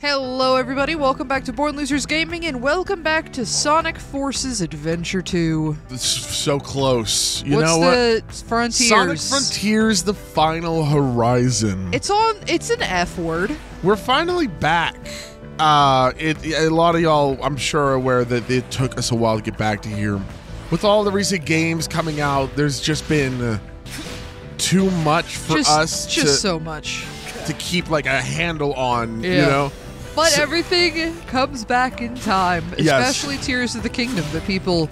Hello, everybody. Welcome back to Born Losers Gaming, and welcome back to Sonic Forces Adventure 2. It's so close. You What's know what? the Frontiers? Sonic Frontiers, the final horizon. It's on. It's an F word. We're finally back. Uh, it a lot of y'all, I'm sure, are aware that it took us a while to get back to here. With all the recent games coming out, there's just been uh, too much for just, us just to, so much. to keep like a handle on. You know, But So- everything comes back in time, Yes. especially Tears of the Kingdom that people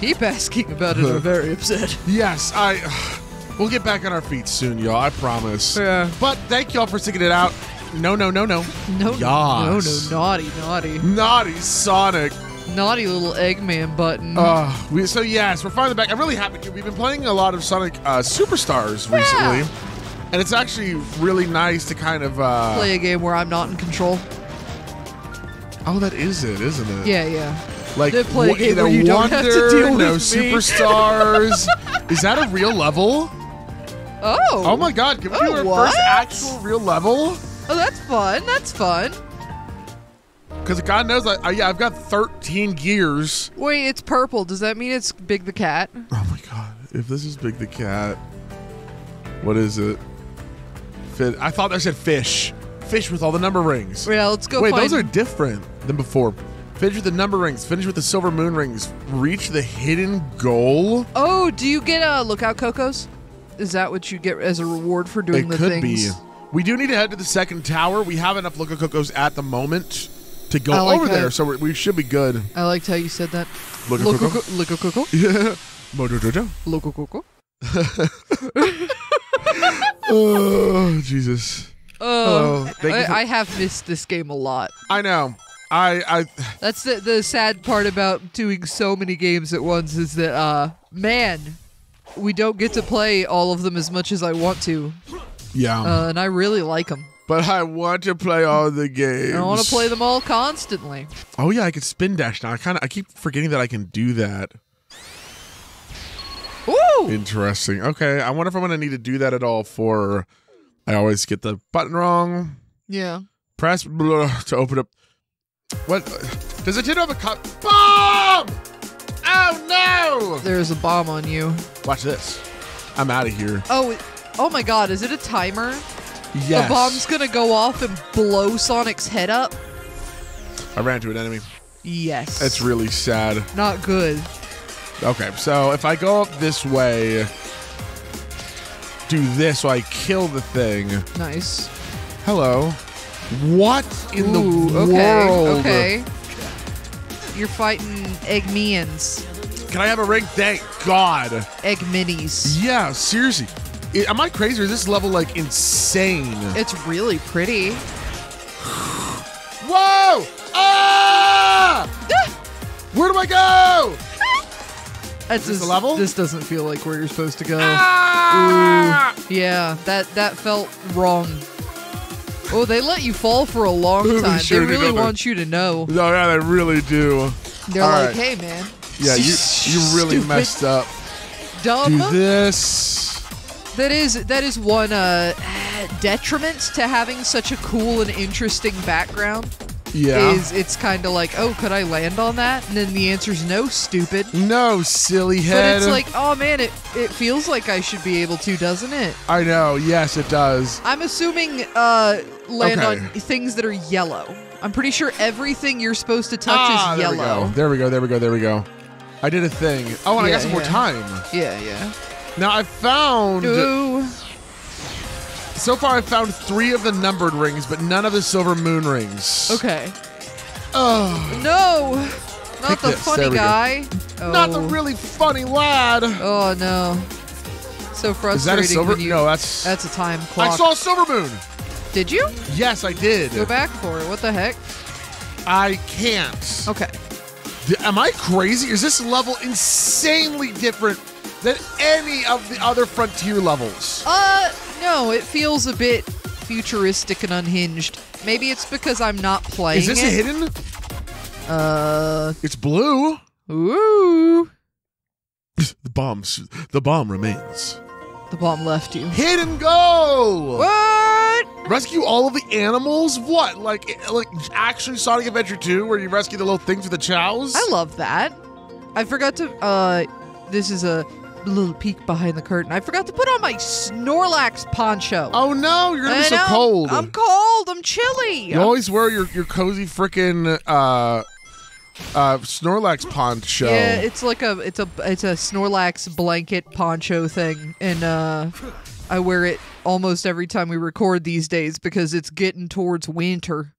keep asking about and are very upset. yes, I. We'll get back on our feet soon, y'all. I promise. Yeah. But thank y'all for sticking it out. No, no, no, no. No, no, no, Yas. naughty, naughty, Naughty Sonic. naughty little Eggman button. Uh, we, so yes, we're finally back. I'm really happy. to- We've been playing a lot of Sonic uh, Superstars recently, and it's actually really nice to kind of. Uh, Play a game where I'm not in control. Oh, that is it, isn't it? Yeah, yeah. Like to play a game no where you don't have to deal no with me. Superstars. is that a real level? Oh. Oh my God! Can we Oh, do our what? first actual real level? Oh, that's fun. That's fun. Because God knows, I, I, yeah, I've got 13 gears. Wait, it's purple. Does that mean it's Big the Cat? Oh my god! If this is Big the Cat, what is it? Fit. I thought I said fish. Fish with all the number rings. Yeah, let's go Wait, find. those are different than before. Finish with the number rings. Finish with the silver moon rings. Reach the hidden goal. oh, do you get a uh, lookout cocos? Is that what you get as a reward for doing it the could things? be. We do need to head to the second tower. We have enough Loco Cocos at the moment to go like over there, so we we should be good. I liked how you said that. Loco Coco. co- Loco coco. Yeah. Loco coco. Oh Jesus. Oh, thank you for- I, I have missed this game a lot. I know. I I That's the the sad part about doing so many games at once is that uh man, we don't get to play all of them as much as I want to, yeah. uh, and I really like them. but I want to play all the games. I want to play them all constantly. Oh yeah, I can spin dash now. I kind of I keep forgetting that I can do that. Ooh, Interesting. Okay, I wonder if I'm gonna need to do that at all for. I always get the button wrong. yeah. Press blah to open up. What? Does it have a cup? Bomb! Oh no! There's a bomb on you. Watch this. I'm out of here. Oh, oh my God! Is it a timer? Yes. The bomb's gonna go off and blow Sonic's head up. I ran into an enemy. Yes. That's really sad. not good. Okay, so if I go up this way, do this so I kill the thing. Nice. Hello. What in Ooh, the okay, world? Okay. Okay. You're fighting Eggmans, Can I have a ring? Thank God. Egg Minis. Yeah, seriously. I- am I crazy or is this level like insane? It's really pretty. Whoa! Ah! Where do I go? That's this just- level? This doesn't feel like where you're supposed to go. Ah! Yeah, that that felt wrong. Oh, they let you fall for a long time. sure they really want you to know. No, yeah, they really do. They're All like, right. "Hey, man, Yeah, you you really Stupid. messed up. dumb." Do this. That is that is one uh, detriment to having such a cool and interesting background. Yeah. Is it's kind of like, oh, could I land on that? And then the answer's no, stupid. no, silly head. But it's like, oh man, it it feels like I should be able to, doesn't it? I know. Yes, it does. I'm assuming uh, land Okay. on things that are yellow. I'm pretty sure everything you're supposed to touch ah, is there we yellow. go. There we go. There we go. There we go. I did a thing. Oh, and I Yeah, got some more yeah. time. Yeah, yeah. Now I found. Ooh. So far, I've found three of the numbered rings, but none of the silver moon rings. Okay. Oh, No, not Pick the this. funny There we go. guy. Oh. not the really funny lad. Oh no. So frustrating. Is that a silver? you- No, that's. That's a time clock. I saw a silver moon. Did you? Yes, I did. Go back for it. What the heck? I can't. Okay. D- Am I crazy? Is this level insanely different than any of the other Frontier levels? Uh, no, it feels a bit futuristic and unhinged. Maybe it's because I'm not playing Is this it. hidden? Uh, It's blue. ooh. The bombs. The bomb remains. The bomb left you. Hidden goal. What? Rescue all of the animals? What? Like, like actually Sonic Adventure 2, where you rescue the little things with the chows? I love that. I forgot to. Uh, this is a little peek behind the curtain. I forgot to put on my Snorlax poncho. Oh no, you're gonna I be so know. cold. I'm cold. I'm chilly. you always wear your, your cozy freaking uh, uh, Snorlax poncho. Yeah, it's like a it's a it's a Snorlax blanket poncho thing, and uh, I wear it almost every time we record these days because it's getting towards winter.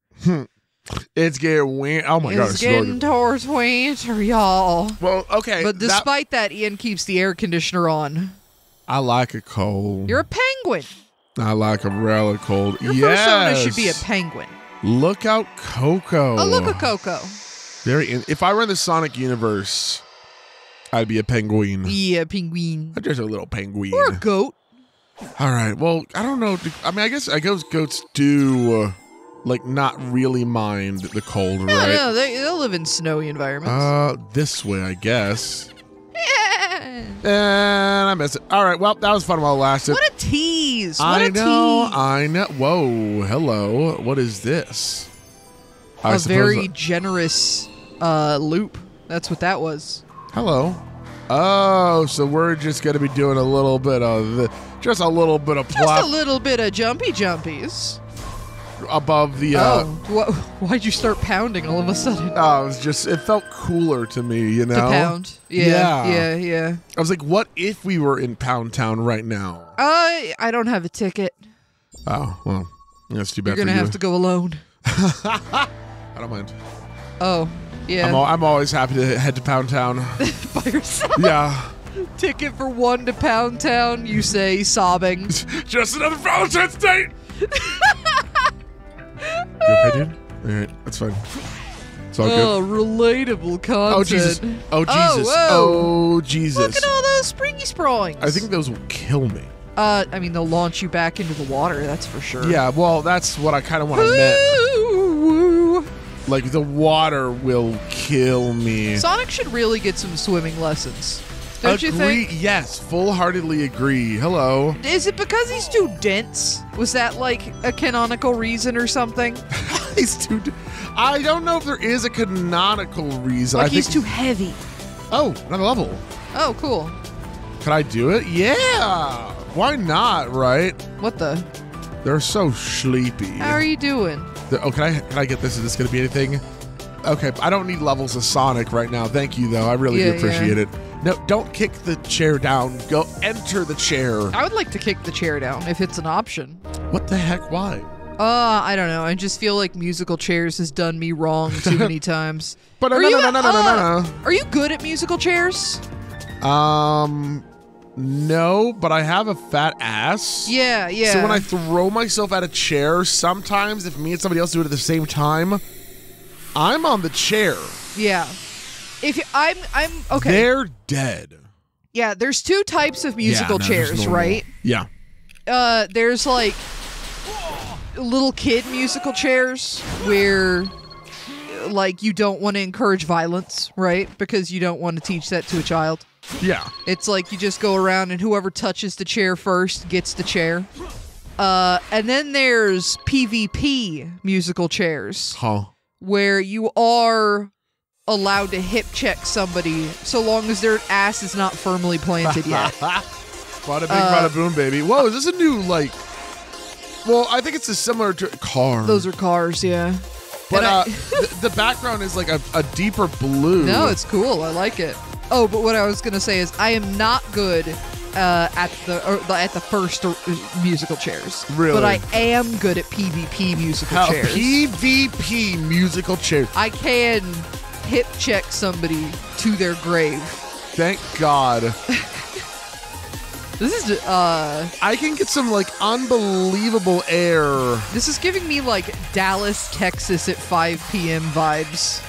It's getting weird. Oh my god, it's getting towards winter, y'all. Well, okay. But despite that, Ian keeps the air conditioner on. I like a cold. You're a penguin. I like a really cold. Your yes. persona should be a penguin. Look out, Coco. Oh, look at Coco. Very. In- if I were in the Sonic universe, I'd be a penguin. Yeah, penguin. I'm just a little penguin. Or a goat. All right. Well, I don't know. I mean, I guess I guess goats do uh, like not really mind the cold, No, right? no, they, they'll live in snowy environments. Uh, this way, I guess. And I missed it. All right. Well, that was fun while it lasted. what a tease. What I a know. tease. I know. Whoa. Hello. What is this? I a very that- generous uh, loop. That's what that was. Hello. Oh, so we're just gonna be doing a little bit of the, just a little bit of Just a little bit of jumpy jumpies. Above the. Uh, oh, wha- why'd you start pounding all of a sudden? oh, it was just it felt cooler to me, you know. To pound. Yeah, Yeah. yeah, yeah. I was like, what if we were in Pound Town right now? I I don't have a ticket. Oh well, that's too bad You're gonna have you. to go alone. I don't mind. Oh, yeah. I'm, al- I'm always happy to head to Pound Town. by yourself. yeah, Ticket for one to Pound Town. You say sobbing. just another Valentine's date. You okay, dude? All right, that's fine. It's all good. Oh, relatable content. Oh Jesus! Oh Oh, Jesus! whoa. Oh Jesus! Look at all those springy sprawlings. I think those will kill me. Uh, I mean, they'll launch you back into the water. That's for sure. Yeah, well, that's what I kind of want to meant. Like the water will kill me. Sonic should really get some swimming lessons. Don't you agree? think? Yes, full-heartedly agree. Hello. Is it because he's too dense? Was that like a canonical reason or something? he's too. d- I don't know if there is a canonical reason. Like I he's think, too heavy. Oh, another level. Oh, cool. Can I do it? Yeah. Why not? Right? What the? They're so sleepy. How are you doing? The- oh, can I can I get this? Is this going to be anything? Okay, I don't need levels of Sonic right now. Thank you, though. I really Yeah, do appreciate it. No, don't kick the chair down. Go enter the chair. I would like to kick the chair down if it's an option. What the heck? Why? Uh, I don't know. I just feel like musical chairs has done me wrong too many times. But Are no, you no, no, no, no, uh, no, Are you good at musical chairs? no. Um, no, but I have a fat ass. Yeah, yeah. So when I throw myself at a chair, sometimes if me and somebody else do it at the same time, I'm on the chair. yeah. If you, I'm, I'm okay. They're dead. yeah, there's two types of musical Yeah, no, chairs, right? Yeah. Uh, there's like little kid musical chairs where like you don't want to encourage violence, right? Because you don't want to teach that to a child. Yeah. It's like you just go around and whoever touches the chair first gets the chair. Uh, and then there's PvP musical chairs Huh. where you are allowed to hip check somebody so long as their ass is not firmly planted yet. Bada bing, Uh, bada boom, baby. Whoa, is this a new like? Well, I think it's a similar to car. Those are cars, yeah. but and I- uh, the, the background is like a, a deeper blue. No, it's cool. I like it. Oh, but what I was gonna say is I am not good uh, at the or, the- at the first uh, musical chairs. Really? But I am good at PvP musical How- chairs. PvP musical chair. I can hip check somebody to their grave. Thank God. This is uh I can get some like unbelievable air. this is giving me like Dallas, Texas at 5 p.m. vibes.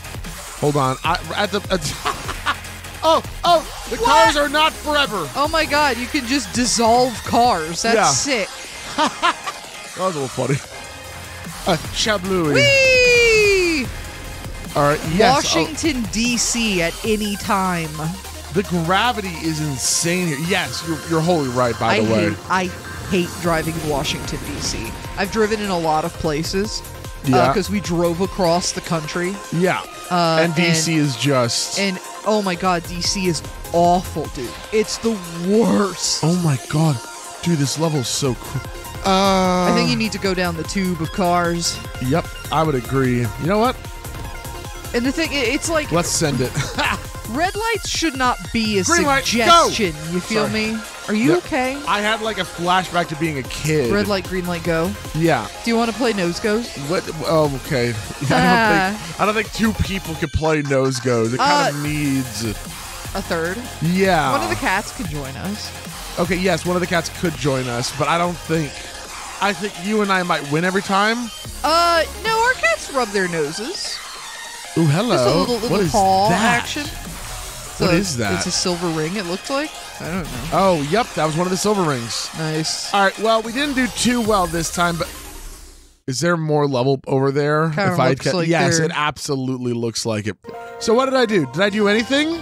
Hold on. I, at the. At, oh, oh, the What? cars are not forever. Oh my god, you can just dissolve cars. That's Yeah. sick. That was a little funny. Uh, Chablouie. Whee! All right. Yes. oh, Washington D.C. at any time. the gravity is insane here. Yes, you're, you're wholly right. By I the way. hate I hate driving in Washington D.C. I've driven in a lot of places Yeah. because we drove across the country, Yeah. uh, and DC is just. and oh my god, D.C. is awful, dude. It's the worst. oh my god, dude, this level's so. Cr- uh, I think you need to go down the tube of cars. Yep, I would agree. You know what? And the thing, it's like Let's send it. red lights should not be a Green light, go! suggestion. You feel Sorry. me? Are you Yep. okay? I had like a flashback to being a kid. Red light, green light, go. Yeah. Do you want to play nose goes? What? Oh, okay. I don't think I don't think two people could play nose goes. It kind Uh, of needs. A third. Yeah. One of the cats can join us. Okay. Yes, one of the cats could join us, but I don't think. I think you and I might win every time. Uh, no, our cats rub their noses. Ooh, hello. Just a little, little what is paw that? action. What is that? It's a silver ring. It looked like. I don't know. Oh, yep, that was one of the silver rings. Nice. All right. Well, we didn't do too well this time, but is there more level over there? Kinda I looks like yes, it absolutely looks like it. So what did I do? Did I do anything?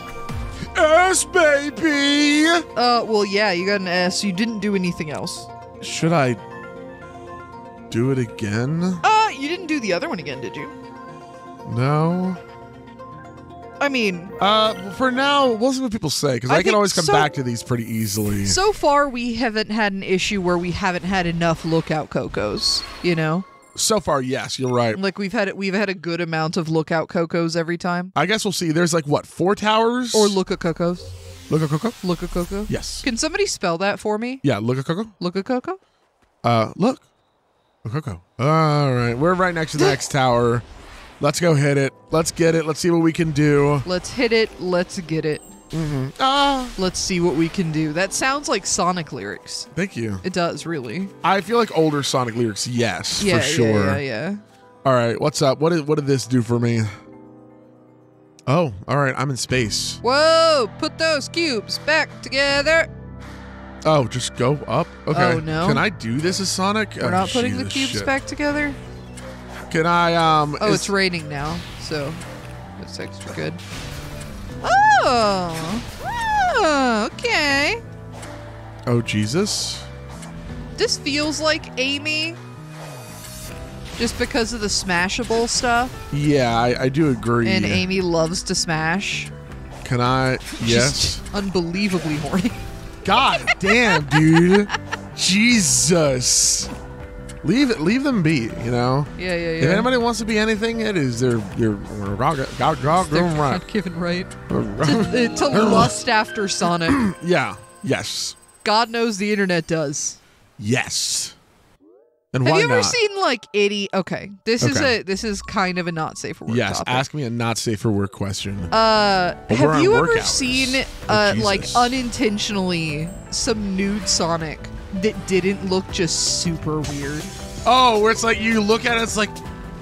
Yes, baby. Uh, well, yeah, you got an S. You didn't do anything else. Should I do it again? Uh, you didn't do the other one again, did you? No. I mean, Uh, for now, we'll see what people say because I I, can always come so- back to these pretty easily. so far we haven't had an issue where we haven't had enough lookout cocos. You know, So far, yes, you're right. like we've had we've had a good amount of lookout cocos every time. I guess we'll see. There's like what four towers Or look at cocos. Look at Coco. Look at coco. Yes. Can somebody spell that for me? Yeah, look at Coco. Look at coco. Uh, look. Look, Coco. All right, we're right next to the next tower. Let's go hit it. Let's get it. Let's see what we can do. Let's hit it. Let's get it. Ah, Let's see what we can do. That sounds like Sonic lyrics. thank you. It does, really. I feel like older Sonic lyrics. Yes, Yeah, for sure. yeah, yeah, yeah. All right, what's up? What did what did this do for me? Oh, all right. I'm in space. Whoa! Put those cubes back together. Oh, just go up. Okay. Oh, no. Can I do this as Sonic? We're Oh, not putting the cubes shit. back together. Can I? Um. Oh, is- it's raining now, so that's extra good. Oh, oh, okay. Oh Jesus. This feels like Amy, just because of the smashable stuff, Yeah, I, I do agree. and Amy loves to smash. Can I? Yes. unbelievably horny. God damn, dude. Jesus. Leave it. Leave them be. You know. Yeah, yeah, yeah. If anybody wants to be anything, it is their They're right. given right to, to lust after Sonic. Yeah. Yes. God knows the internet does. Yes. And Have you ever not? seen like itty? Okay, this is a this is kind of a not safe for work yes. topic. Ask me a not safe for work question. Uh, But have you ever hours. seen Oh, uh like unintentionally some nude Sonic that didn't look just super weird? oh, where it's like you look at it, it's like,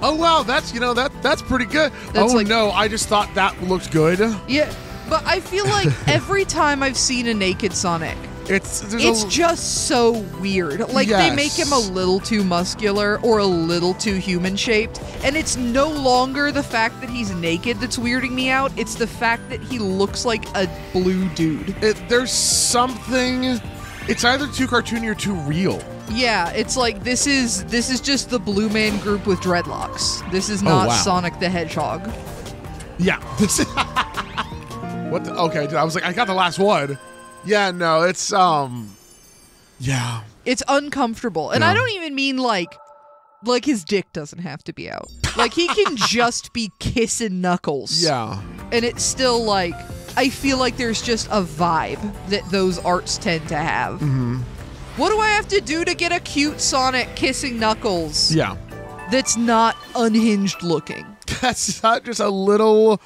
oh wow, that's you know that that's pretty good. That's oh like- no, I just thought that looked good. Yeah, but I feel like every time I've seen a naked Sonic, It's it's a, just so weird. Like they make him a little too muscular or a little too human shaped, and it's no longer the fact that he's naked that's weirding me out. It's the fact that he looks like a blue dude. it, there's something. It's either too cartoony or too real. Yeah, it's like this is this is just the Blue Man Group with dreadlocks. This is not Oh, wow. Sonic the Hedgehog. Yeah. This what? The, okay, dude. I was like, I got the last one. Yeah, no, it's um, yeah, It's uncomfortable, and I don't even mean like like his dick doesn't have to be out. Like he can just be kissing knuckles. yeah, and it's still like I feel like there's just a vibe that those arts tend to have. hmm What do I have to do to get a cute Sonic kissing Knuckles yeah. that's not unhinged looking? That's not just a little,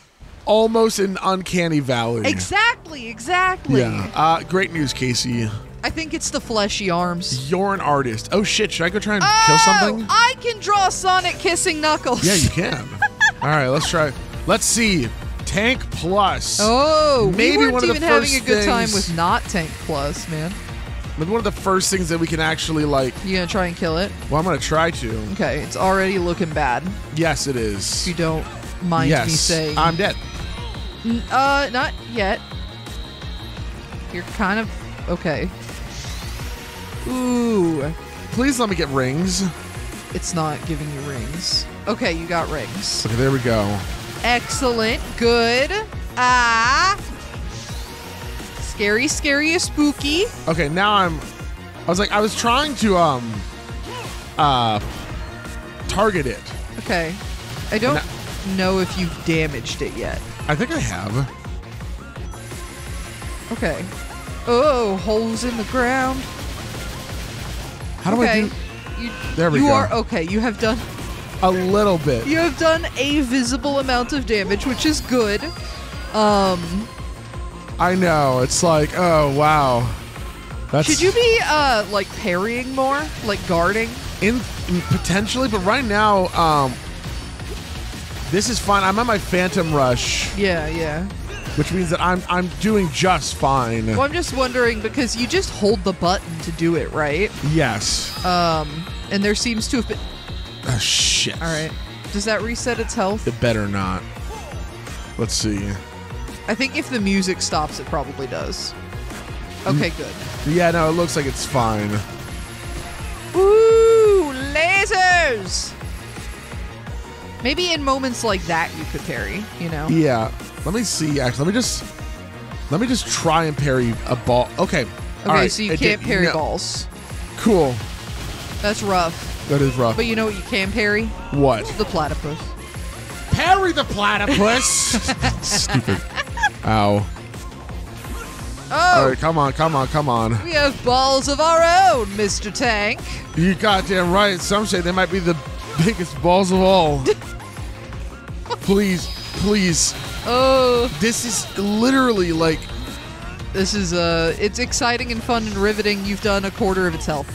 almost an uncanny valley. Exactly, exactly. Yeah. Uh, great news, Casey. I think it's the fleshy arms. You're an artist. Oh shit! Should I go try and oh, kill something? I can draw Sonic kissing Knuckles. Yeah, you can. All right, let's try. Let's see. Tank Plus. Oh, Maybe we weren't one of the even having a good time with not Tank Plus, man. Maybe one of the first things that we can actually like. You gonna try and kill it? Well, I'm gonna try to. Okay, it's already looking bad. Yes, it is. If you don't mind yes, me saying. I'm dead. N- Uh, not yet. You're kind of okay. Ooh. Please let me get rings. It's not giving you rings. Okay, you got rings. Okay, there we go. Excellent. Good. Ah. Scary, scary, spooky. Okay, now I'm. I was like, I was trying to um, uh, target it. Okay. I don't know if you've damaged it yet. I think I have. Okay. Oh, holes in the ground. How do okay. I do You, There we you go. are okay. You have done a little bit? you have done a visible amount of damage, which is good. Um, I know. It's like, oh wow. That's should you be uh like parrying more, like guarding? in, potentially, but right now, um, this is fine. I'm on my Phantom Rush, Yeah, yeah. which means that I'm I'm doing just fine. Well, I'm just wondering because you just hold the button to do it, right? Yes. Um, and there seems to have been. Oh shit. All right. Does that reset its health? It better not. Let's see. I think if the music stops, it probably does. Okay, good. Yeah, no, it looks like it's fine. Ooh, lasers! Maybe in moments like that you could parry, you know? Yeah. Let me see. Actually, let me just let me just try and parry a ball. Okay. Okay, right, so you it can't did- parry no. balls. Cool. That's rough. That is rough. But you know what you can parry? what? The platypus. Parry the platypus. Stupid. Ow. Oh, All right, come on, come on, come on. we have balls of our own, Mr. Tank. You goddamn right. Some say they might be the biggest balls of all. please, please. Oh, This is literally like this is uh it's exciting and fun and riveting. You've done a quarter of its health.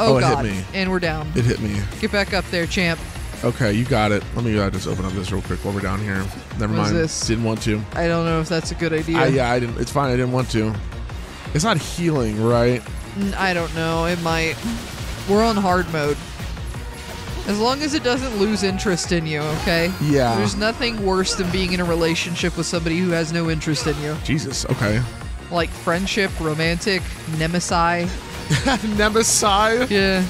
Oh, Oh, it hit god. me. And we're down. it hit me. Get back up there, champ. Okay, you got it. Let me uh, just open up this real quick while we're down here. Never What mind. this? Didn't want to. I don't know if that's a good idea. I, yeah, I didn't. It's fine. I didn't want to. It's not healing, right? I don't know. It might. We're on hard mode. As long as it doesn't lose interest in you, okay? Yeah. There's nothing worse than being in a relationship with somebody who has no interest in you. Jesus. Okay. Like friendship, romantic, nemesis. Nemesis. Yeah.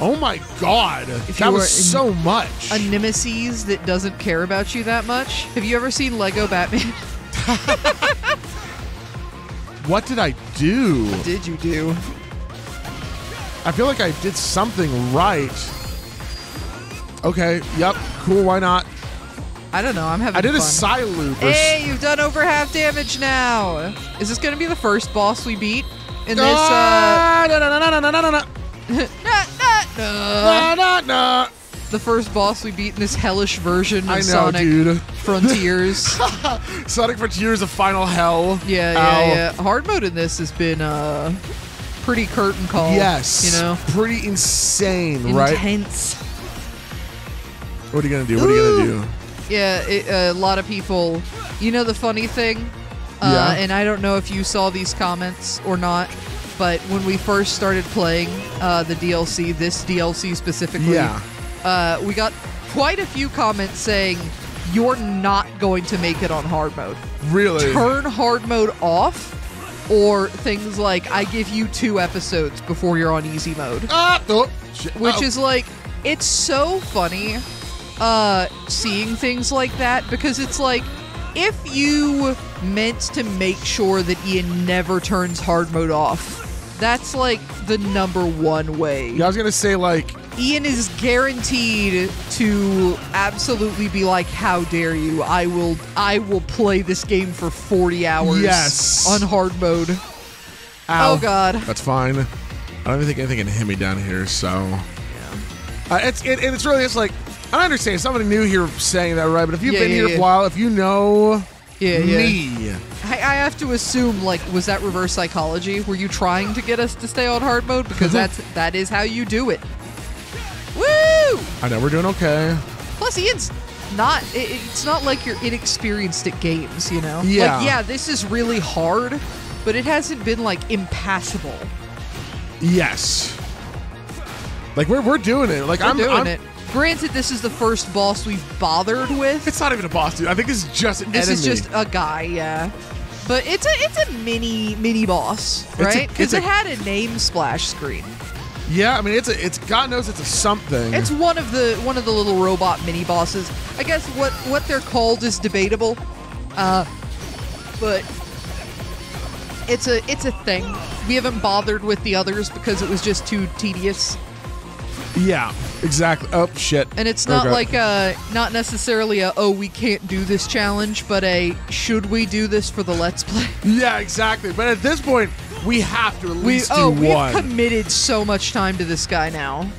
Oh my God. If that was so much. A nemesis that doesn't care about you that much. Have you ever seen Lego Batman? what did I do? What Did you do? I feel like I did something right. Okay. Yep. Cool. Why not? I don't know. I'm having I did a Cyloop. Hey, you've done over half damage now. Is this going to be the first boss we beat in this? Uh, no, no, no, no, no, no, no, no. nah, nah, nah. No, no, no. the first boss we beat in this hellish version of I know, Sonic dude. Frontiers. Sonic Frontiers of Final Hell. yeah, Ow. yeah, yeah. Hard mode in this has been uh pretty curtain call. Yes. you know, Pretty insane, right? intense. What are you gonna do? What are you gonna do? Yeah, it, a lot of people. You know the funny thing, uh, Yeah. and I don't know if you saw these comments or not, but when we first started playing uh, the DLC, this DLC specifically, Yeah. uh, we got quite a few comments saying you're not going to make it on hard mode. Really? Turn hard mode off, or things like I give you two episodes before you're on easy mode Ah, oh, shit. which Oh. is like it's so funny uh seeing things like that because it's like if you meant to make sure that Ian never turns hard mode off that's like the number one way Yeah, I was gonna say like Ian is guaranteed to absolutely be like how dare you I will I will play this game for 40 hours Yes. on hard mode ow. oh god That's fine. I don't even think anything can hit me down here, so uh, it's it, it's really it's like I understand somebody new here saying that right, but if you've Yeah, been yeah, here yeah. a while, if you know yeah yeah me, I, I have to assume, like, was that reverse psychology? Were you trying to get us to stay on hard mode? Because that's that is how you do it. Woo! I know we're doing okay. Plus, Ian's not. It, it's not like you're inexperienced at games, you know. Yeah. Like, yeah, this is really hard, but it hasn't been like impassable. Yes. Like we're we're doing it. Like We're I'm doing I'm- it. Granted, this is the first boss we've bothered with. It's not even a boss, dude. I think this is just an This enemy. is just a guy, yeah. But it's a it's a mini mini boss, right? Because it's a- it had a name splash screen. Yeah, I mean it's a it's God knows it's a something. It's one of the one of the little robot mini bosses. I guess what what they're called is debatable, uh, but it's a it's a thing. We haven't bothered with the others because it was just too tedious, yeah, exactly. Oh shit. and it's not Okay. like a not necessarily a oh we can't do this challenge, but a should we do this for the let's play? Yeah, exactly. But at this point, we have to at We least oh do we've one. committed so much time to this guy now.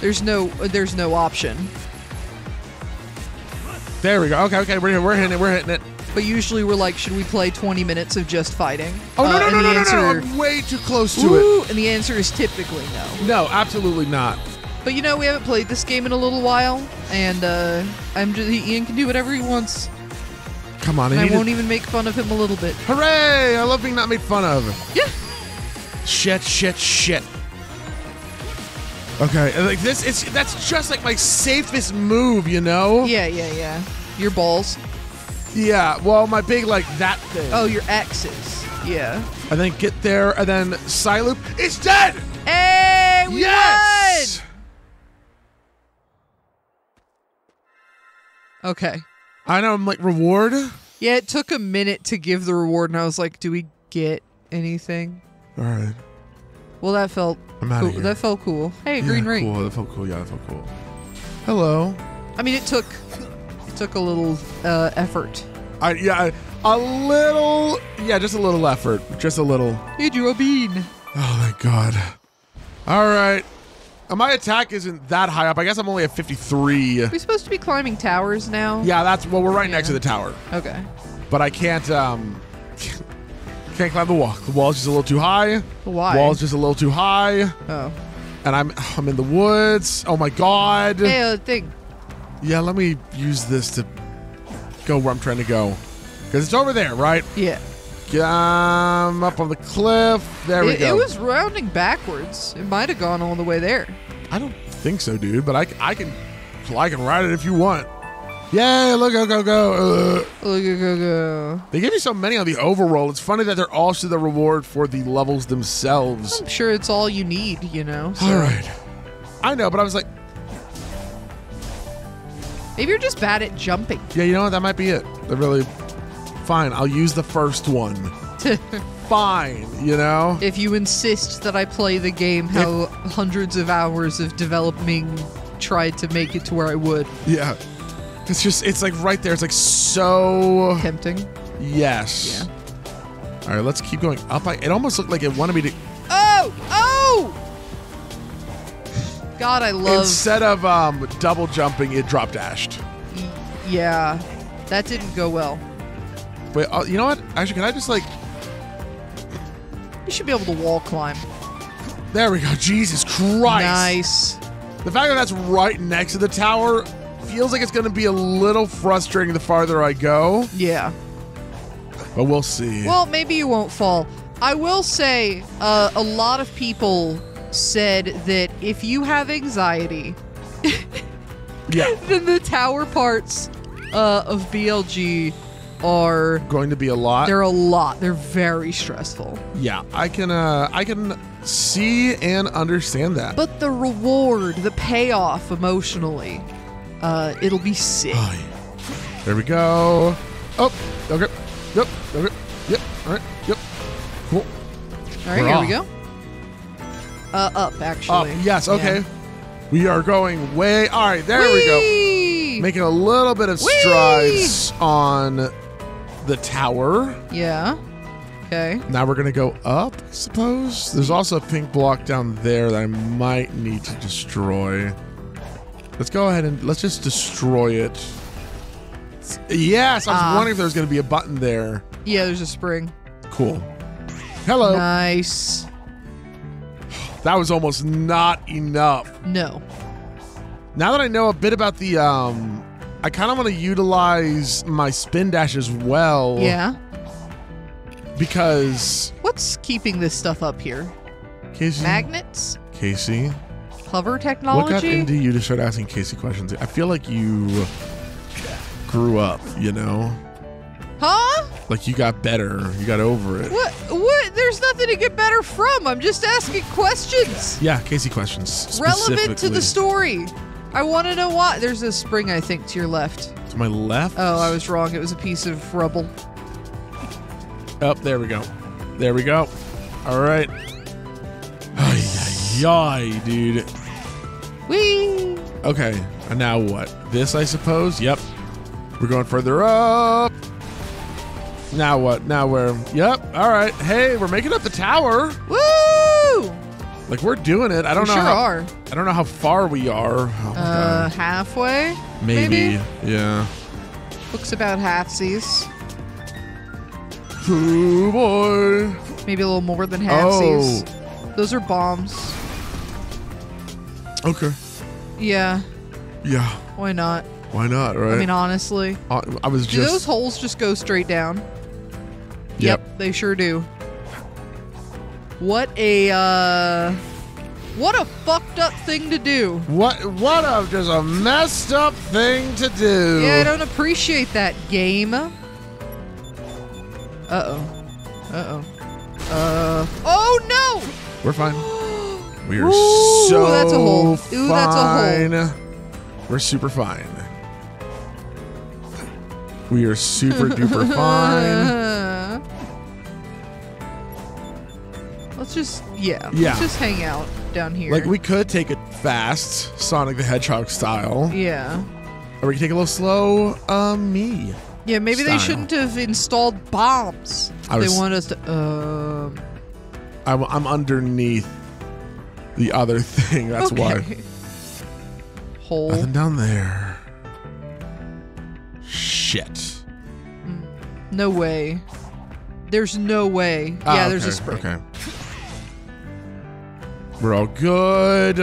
There's no there's no option. there we go. Okay, okay, we're we're hitting it. We're hitting it. But usually we're like, should we play 20 minutes of just fighting? Oh no Uh, no and no the no, no answer, no! I'm way too close to it. Ooh, and the answer is typically no. No, absolutely not. But you know, we haven't played this game in a little while, and uh, I'm just Ian can do whatever he wants, Come on, I and I won't it. even make fun of him a little bit. Hooray! I love being not made fun of. Yeah. Shit, shit, shit. Okay, like this, it's that's just like my safest move, you know? Yeah, yeah, yeah. Your balls. Yeah. Well, my big like that thing. Oh, your X's. Yeah. And then get there, and then Cyloop is dead. Hey, we yes. won! Okay. I know. I'm like reward. Yeah, it took a minute to give the reward, and I was like, do we get anything? All right. Well, that felt I'm cool. here. That felt cool. Hey, Yeah, green ring. Cool. That felt cool. Yeah, that felt cool. Hello. I mean, it took it took a little uh, effort. I yeah, a little. Yeah, just a little effort. Just a little. He drew a bean. Oh my god. All right. My attack isn't that high up. I guess I'm only at 53. We're supposed to be climbing towers now? Yeah, that's well. We're right next to the tower, Okay. but I can't. um Can't climb the wall. The wall's just a little too high. Why? The wall's just a little too high, Oh. and I'm I'm in the woods. Oh my god. Hey, uh, thing. Yeah, let me use this to go where I'm trying to go, because it's over there, right? Yeah. Um, up on the cliff. There we It, go. it was rounding backwards. It might have gone all the way there. I don't think so, dude. But I, I can, I can ride it if you want. Yay! Look, go, go, go. Uh, Look, go, go, go. they give you so many on the overroll. It's funny that they're also the reward for the levels themselves. I'm sure it's all you need, you know. so- All right. I know, but I was like, Maybe you're just bad at jumping. yeah, you know what? That might be it. They're really fine. I'll use the first one. Fine, you know. if you insist that I play the game how hundreds of hours of developing tried to make it to where I would. Yeah. It's just, it's like right there. It's like so. Tempting. Yes. All right, let's keep going up. I, it almost looked like it wanted me to. Oh! Oh! God, I love. Instead of um, double jumping, it drop dashed. yeah, that didn't go well. Wait, uh, you know what? Actually, can I just like? You should be able to wall climb. There we go. Jesus Christ! Nice. The fact that that's right next to the tower feels like it's going to be a little frustrating the farther I go, Yeah. but we'll see. Well, maybe you won't fall. I will say, uh, a lot of people said that if you have anxiety, yeah, then the tower parts uh, of BLG are going to be a lot. they're a lot. They're very stressful. yeah, I can uh, I can see and understand that. But the reward, the payoff emotionally, uh, it'll be sick. Oh, yeah. There we go. Oh, okay. Yep. Okay. Yep. All right. Yep. Cool. All right, we're here off. we go. Uh, up Up. actually. Yes. Okay. Yeah. We are going way. All right. There we go. Whee! Making a little bit of Whee! strides on the tower. Yeah. Okay. Now we're gonna go up. I suppose there's also a pink block down there that I might need to destroy. Let's go ahead and let's just destroy it. Yes, I was Ah. wondering if there was gonna be a button there. Yeah, there's a spring. Cool. Hello. Nice. That was almost not enough. No. Now that I know a bit about the um I kind of want to utilize my spin dash as well Yeah. because What's keeping this stuff up here? Casey Magnets? Casey Hover technology. what got into you to start asking Casey questions? I feel like you grew up, you know. huh? Like you got better, you got over it. What? What? There's nothing to get better from. I'm just asking questions Yeah, Casey questions. relevant to the story. I want to know why. There's a spring, I think, to your left. To my left. Oh, I was wrong. It was a piece of rubble. Up there we go. There we go. All right. Ay, ay, ay, dude. Whee! Okay, and now what? This, I suppose? Yep. We're going further up. Now what? Now we're. Yep. All right. Hey, we're making up the tower. Woo! Like we're doing it. I don't we know. sure how, are. I don't know how far we are. Oh Uh, halfway. maybe. Yeah. Looks about halfsies. Oh boy. Maybe a little more than half seas. Oh. Those are bombs. Okay. Yeah. Yeah. Why not? Why not? Right. I mean, honestly, I, I was do those holes just go straight down? Yep. they sure do. What a uh what a fucked up thing to do. What? What a just a messed up thing to do. Yeah, I don't appreciate that game. Uh oh. Uh oh. Uh oh no! We're fine. We are Ooh, so that's a hole. Ooh, that's a hole. fine. We're super fine. We are super duper fine. Let's just yeah. Yeah. Let's just hang out down here. Like we could take it fast, Sonic the Hedgehog style, Yeah. or we can take it a little slow, um, me. Yeah, maybe they Style. shouldn't have installed bombs. I was- they want us to um I'm, I'm underneath the other thing. That's why. okay. Hole. Nothing down there. Shit. No way. There's no way. Ah, yeah, there's okay, a spring. Okay. We're all good.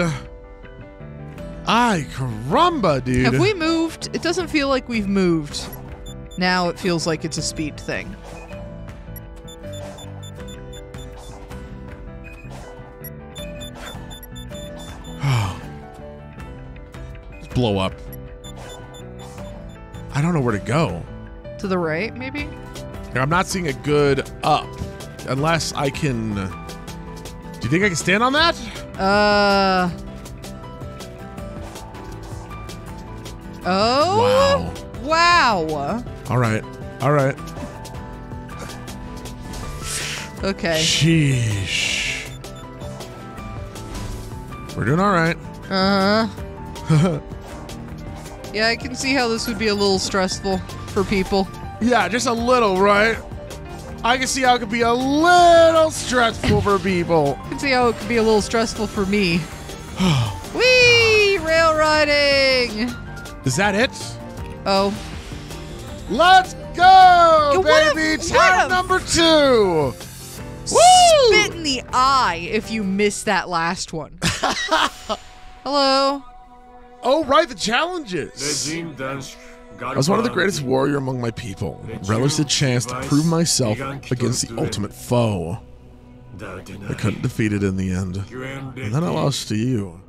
Ay, caramba, dude. Have we moved? It doesn't feel like we've moved. Now it feels like it's a speed thing. Blow up. I don't know where to go. To the right, maybe? I'm not seeing a good up. Unless I can. Do you think I can stand on that? Uh. Oh. Wow. Wow. All right. All right. Okay. Sheesh. We're doing all right. Uh huh. yeah, I can see how this would be a little stressful for people. Yeah, just a little, right? I can see how it could be a little stressful for people. I can see how it could be a little stressful for me. Whee! Rail riding! Is that it? Oh. Let's go, Yeah, what a- baby! what a- number two. Spit in the eye if you missed that last one. Hello. Oh, right, the challenges. I was one of the greatest warrior among my people. Relished the chance to prove myself against the ultimate foe. I couldn't defeat it in the end. And then I lost to you.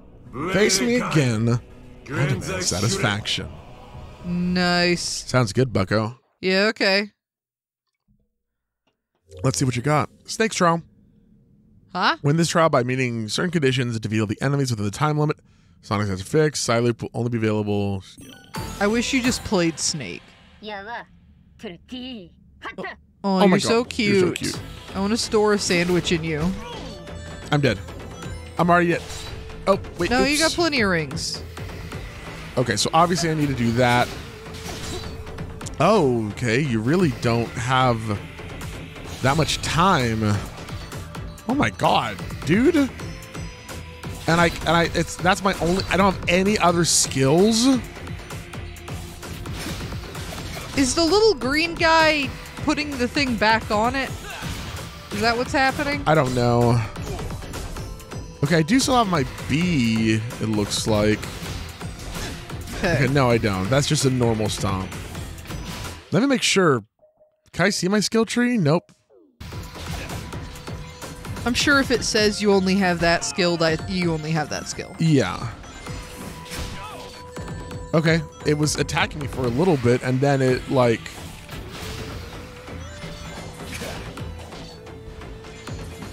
Face me again. I demand satisfaction. Nice. Sounds good, bucko. Yeah, okay. Let's see what you got. Snakes trial. Huh? Win this trial by meeting certain conditions to defeat the enemies within the time limit. Sonic has a fix. Silent will only be available. I wish you just played Snake. Oh, oh, oh you're, so cute. you're so cute. I want to store a sandwich in you. I'm dead. I'm already dead. Oh, wait. No, oops. you got plenty of rings. Okay, so obviously I need to do that. Oh, okay. You really don't have that much time. Oh my god, dude. And I and I it's that's my only I don't have any other skills. Is the little green guy putting the thing back on it? Is that what's happening? I don't know. Okay, I do still have my B, it looks like. Okay. No, I don't. That's just a normal stomp. Let me make sure. Can I see my skill tree? Nope. I'm sure if it says you only have that skill, that you only have that skill. Yeah. Okay, it was attacking me for a little bit, and then it like.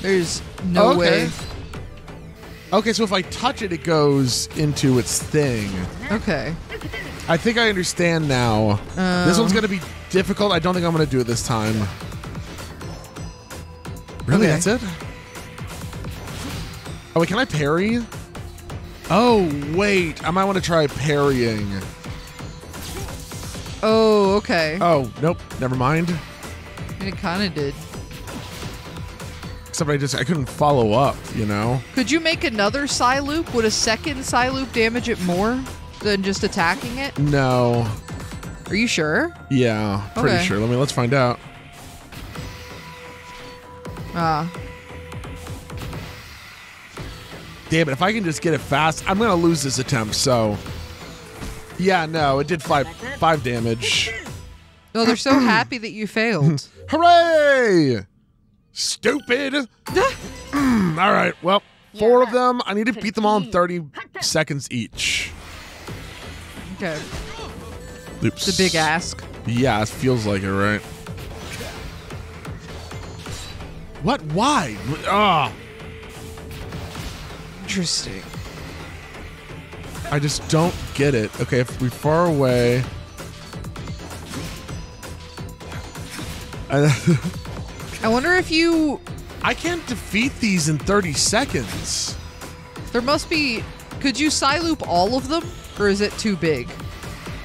There's no okay. way. Okay, so if I touch it, it goes into its thing. Okay. I think I understand now. Um, this one's oh. going to be difficult. I don't think I'm going to do it this time. Really, okay. that's it? Oh wait, can I parry? Oh wait, I might want to try parrying. Oh, okay. Oh nope, never mind. it kind of did. Except I just I couldn't follow up. You know? Could you make another Cyloop? Would a second Cyloop damage it more than just attacking it? No. Are you sure? Yeah, pretty Okay. sure. Let me let's find out. Ah. Damn it! If I can just get it fast, I'm gonna lose this attempt. So. Yeah, no, it did five five damage. No, they're so happy that you failed. Hooray! Stupid. All right. Well, four of them. I need to beat them all in 30 seconds each. okay. Oops. A big ask. Yeah, it feels like it, right? What? Why? Ah, Interesting. I just don't get it. Okay, if we far away. I, wonder if you. I can't defeat these in 30 seconds. There must be. Could you Cyloop all of them? Or is it too big?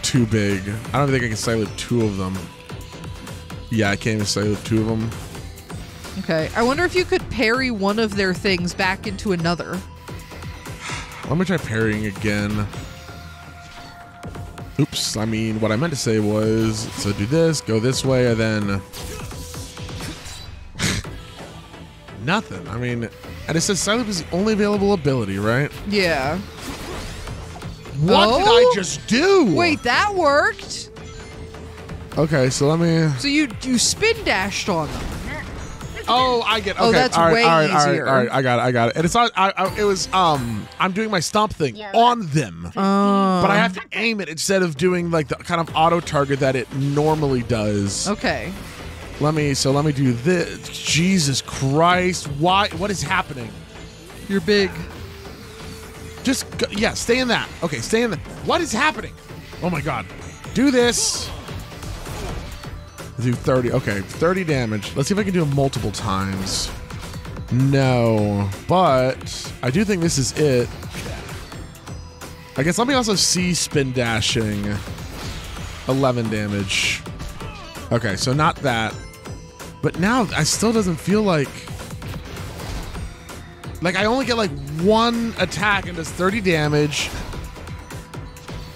Too big. I don't think I can silent two of them. Yeah, I can't even silent two of them. Okay. I wonder if you could parry one of their things back into another. Let me try parrying again. Oops, I mean, what I meant to say was, so do this, go this way, and then... Nothing. I mean, and it says Silent is the only available ability, right? Yeah. What did Oh? I just do? Wait, that worked. Okay, so let me... So you you spin dashed on them. Oh, I get. Okay, Oh, that's all right, way all right, all right, easier. all right, I got it. I got it. And it's not. I, I, it was. Um, I'm doing my stomp thing Yeah. on them, Uh, but I have to aim it instead of doing like the kind of auto target that it normally does. Okay. Let me. So let me do this. Jesus Christ! Why? What is happening? You're big. Just go, yeah. Stay in that. Okay, stay in that. What is happening? Oh my God! Do this. Do 30. Okay, 30 damage. Let's see if I can do it multiple times. No, but I do think this is it. I guess let me also see spin dashing. 11 damage. Okay, so not that. But now I still doesn't feel like like I only get like one attack and does 30 damage.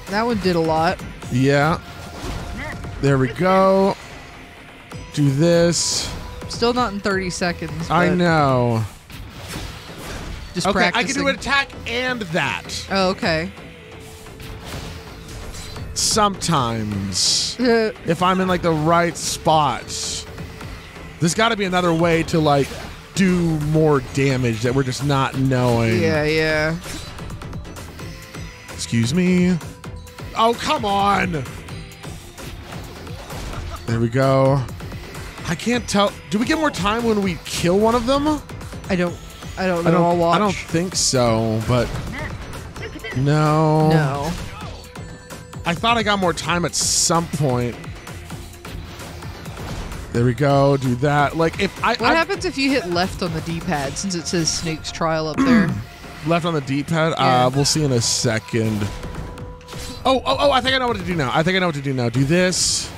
That one did a lot. Yeah. There we go. Do this. Still not in 30 seconds. I know. Just Okay, I can do an attack and that. Oh, okay. Sometimes. If I'm in like the right spot. There's got to be another way to like do more damage that we're just not knowing. yeah, yeah. Excuse me. Oh, come on. There we go. I can't tell. Do we get more time when we kill one of them? I don't. I don't know. I don't. I don't think so, but no. No. I thought I got more time at some point. There we go. Do that. Like if I, What I happens if you hit left on the D-pad since it says Snake's Trial up there? left on the D-pad, Yeah. uh, we'll see in a second. Oh, oh, oh! I think I know what to do now. I think I know what to do now. Do this.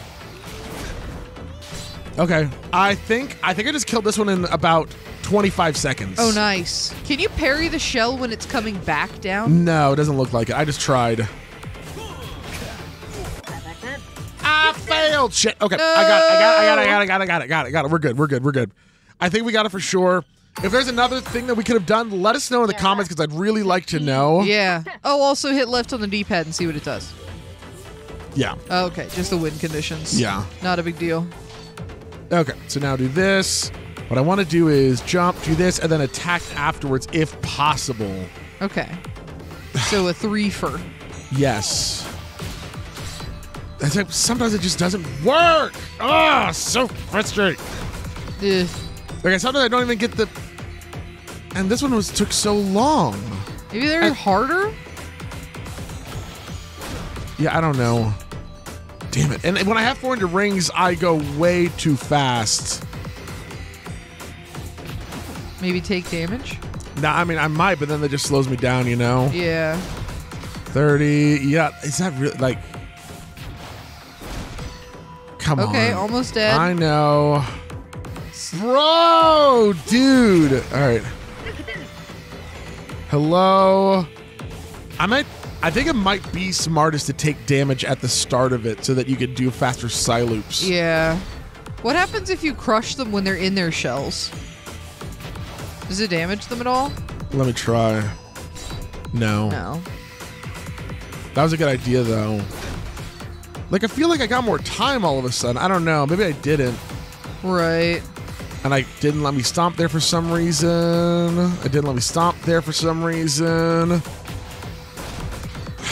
Okay. I think I think I just killed this one in about 25 seconds. oh, nice. Can you parry the shell when it's coming back down? No, it doesn't look like it. I just tried. I failed. Shit. Okay. I got it. I got it. I got it. I got it. I got it. I got it. Got it. Got it. We're good. We're good. We're good. I think we got it for sure. If there's another thing that we could have done, let us know in the comments because I'd really like to know. Yeah. Oh, also hit left on the D-pad and see what it does. Yeah. Oh, okay, just the wind conditions. Yeah. Not a big deal. Okay. So now do this. What I want to do is jump, do this, and then attack afterwards if possible. Okay. So a three for. Yes. Like, sometimes it just doesn't work. Ah, so frustrating. Ugh. Okay, sometimes I don't even get the And this one was took so long. Maybe they're I- harder. Yeah, I don't know. Damn it. And when I have 400 rings, I go way too fast. Maybe take damage. Nah, I mean, I might, but then that just slows me down, you know? Yeah. 30. Yeah, is that really like. Come Okay, on. Okay, almost dead. I know. Bro, dude. All right. Hello. I might. I think it might be smartest to take damage at the start of it so that you can do faster Cyloops. Yeah. What happens if you crush them when they're in their shells? Does it damage them at all? Let me try. No. No. That was a good idea, though. Like, I feel like I got more time all of a sudden. I don't know. Maybe I didn't. Right. And I didn't let me stomp there for some reason. I didn't let me stomp there for some reason.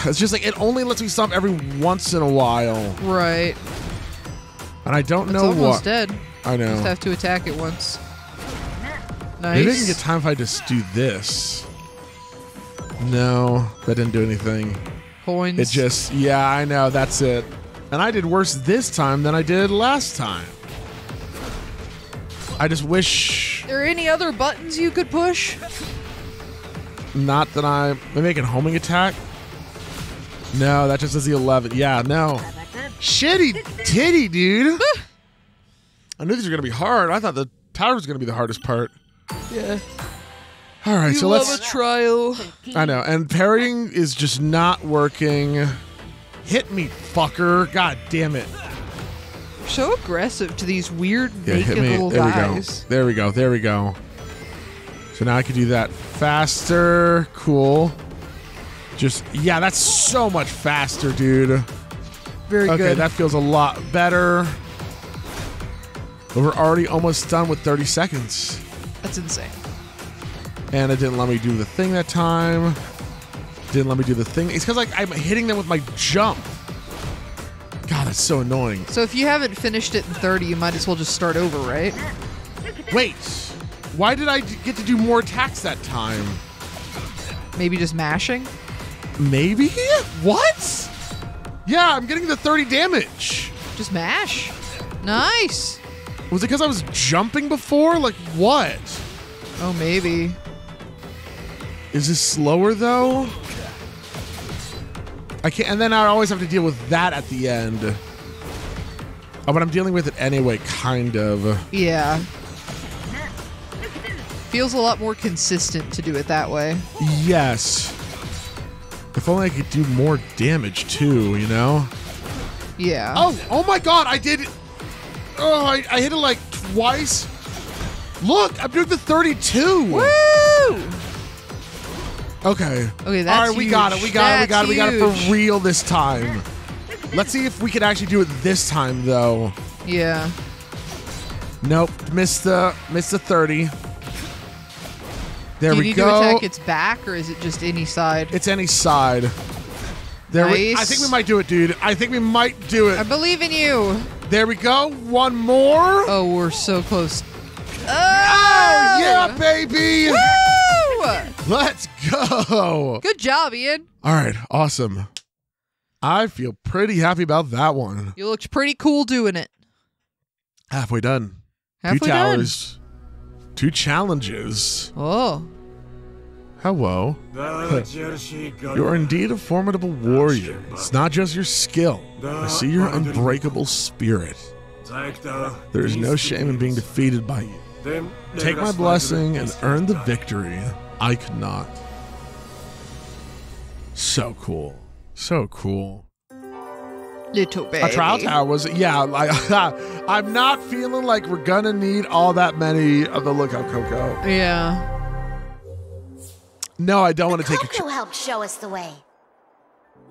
It's just like it only lets me stomp every once in a while. Right. And I don't It's know almost what. dead. I know. Just have to attack it once. Nice. Maybe I can get time if I just do this. No, that didn't do anything. Coins. It just, yeah, I know, that's it. And I did worse this time than I did last time. I just wish Are there any other buttons you could push? not that I maybe I can homing attack. No, that just does the 11. Yeah, no. Shitty titty, dude. I knew these were gonna be hard. I thought the tower was gonna be the hardest part. Yeah. All right, You so love let's. a trial. I know, and parrying is just not working. Hit me, fucker! God damn it! So aggressive to these weird Yeah, naked hit me. little there guys. we go. There we go. There we go. So now I can do that faster. Cool. Just yeah, that's so much faster, dude. Very Okay, good. that feels a lot better. But we're already almost done with 30 seconds. That's insane. And it didn't let me do the thing that time. Didn't let me do the thing. It's because like I'm hitting them with my jump. God, that's so annoying. So if you haven't finished it in 30, you might as well just start over, right? Wait, why did I get to do more attacks that time? Maybe just mashing? Maybe? What? Yeah, I'm getting the 30 damage. Just mash. Nice. Was it because I was jumping before? Like what? Oh, maybe. Is this slower though? I can't, and then I always have to deal with that at the end. Oh, but I'm dealing with it anyway, kind of. Yeah. Feels a lot more consistent to do it that way. Yes. If only I could do more damage too, you know? Yeah. Oh, oh my god, I did. Oh, I, I hit it like twice. Look, I'm doing the 32. Woo! Okay. Okay, that's All right, we got it. We got it. We That's got it. We got it for real this time. Let's see if we can actually do it this time, though. Yeah. Nope, missed the missed the 30. There do you we need go. to attack its back, or is it just any side? it's any side. There we, I think we might do it, dude. I think we might do it. I believe in you. There we go. One more. Oh, we're so close. Oh, Oh, yeah, baby. Woo! Let's go. Good job, Ian. All right, awesome. I feel pretty happy about that one. You looked pretty cool doing it. Halfway done. Halfway two done. Two challenges. Oh, Hello. You're indeed a formidable warrior. It's not just your skill. I see your unbreakable spirit. There is no shame in being defeated by you. Take my blessing and earn the victory I could not. So cool. So cool. Little baby. A trial tower was, yeah, like, I'm not feeling like we're gonna need all that many of the Lookout Koco. Yeah. No, I don't want to take a Koco tri- helped show us the way.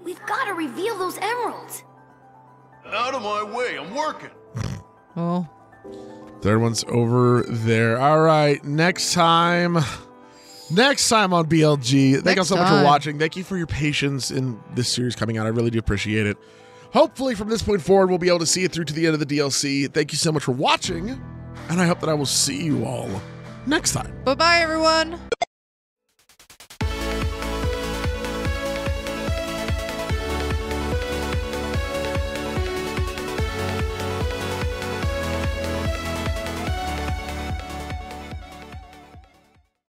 We've got to reveal those emeralds. Out of my way, I'm working. oh. Third one's over there. All right, next time. Next time on BLG. Thank you all so much for watching. Thank you for your patience in this series coming out. I really do appreciate it. Hopefully, from this point forward, we'll be able to see it through to the end of the DLC. Thank you so much for watching, and I hope that I will see you all next time. bye bye, everyone.